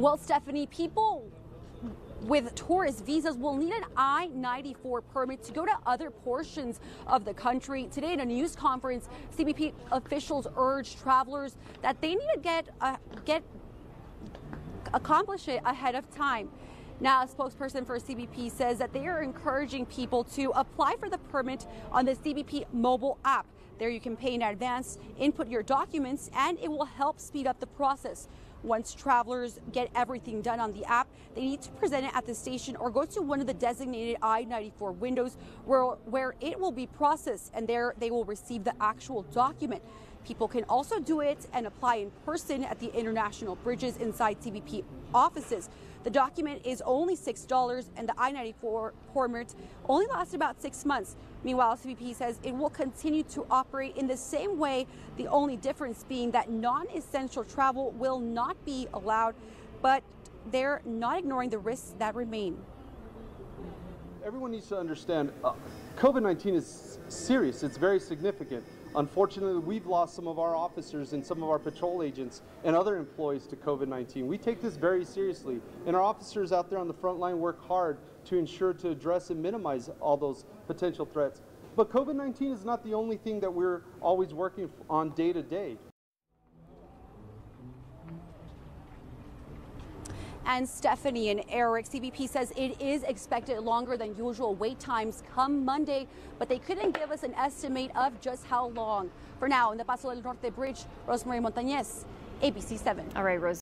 Well, Stephanie, people with tourist visas will need an I-94 permit to go to other portions of the country. Today in a news conference, CBP officials urged travelers that they need to get uh, get accomplish it ahead of time. Now, a spokesperson for CBP says that they are encouraging people to apply for the permit on the CBP mobile app. There you can pay in advance, input your documents, and it will help speed up the process. Once travelers get everything done on the app, they need to present it at the station or go to one of the designated I-94 windows where, where it will be processed and there they will receive the actual document. People can also do it and apply in person at the international bridges inside CBP offices. The document is only $6 and the I-94 permit only lasts about six months. Meanwhile, CBP says it will continue to operate in the same way, the only difference being that non-essential travel will not be allowed, but they're not ignoring the risks that remain. Everyone needs to understand uh, COVID-19 is serious. It's very significant. Unfortunately, we've lost some of our officers and some of our patrol agents and other employees to COVID-19. We take this very seriously, and our officers out there on the front line work hard to ensure to address and minimize all those potential threats. But COVID-19 is not the only thing that we're always working on day to day. And Stephanie and Eric. CBP says it is expected longer than usual wait times come Monday, but they couldn't give us an estimate of just how long. For now, in the Paso del Norte Bridge, Rosemary Montañez, ABC 7. All right, Rose.